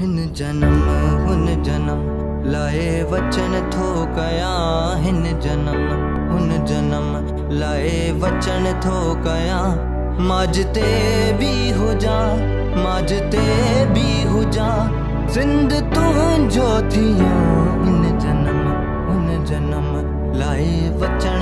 हिन जन्म, हुन जन्म, लाए वचन थो कया हिन जन्म, हुन जन्म, लाए वचन थो कया। माजते भी हुजा माज ते भी हुजा सिंध तुंहिंजो थिया, हिन जन्म, हुन जन्म, लाए वचन